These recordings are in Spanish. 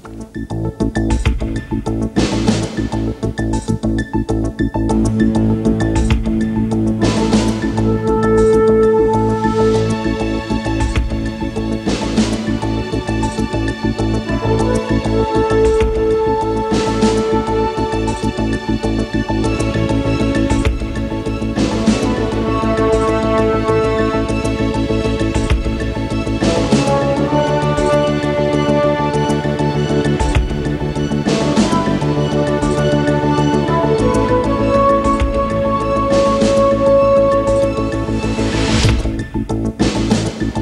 Thank you.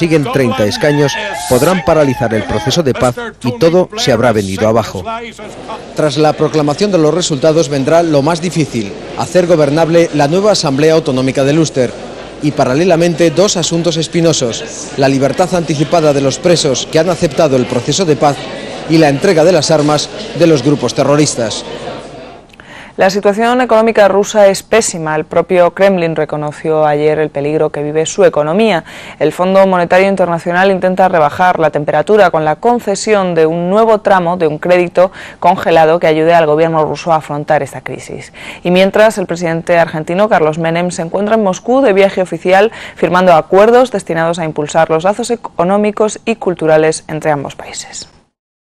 siguen 30 escaños, podrán paralizar el proceso de paz y todo se habrá venido abajo. Tras la proclamación de los resultados vendrá lo más difícil, hacer gobernable la nueva Asamblea Autonómica de Luster y paralelamente dos asuntos espinosos, la libertad anticipada de los presos que han aceptado el proceso de paz y la entrega de las armas de los grupos terroristas. La situación económica rusa es pésima. El propio Kremlin reconoció ayer el peligro que vive su economía. El Fondo Monetario Internacional intenta rebajar la temperatura con la concesión de un nuevo tramo de un crédito congelado que ayude al gobierno ruso a afrontar esta crisis. Y mientras, el presidente argentino Carlos Menem se encuentra en Moscú de viaje oficial firmando acuerdos destinados a impulsar los lazos económicos y culturales entre ambos países.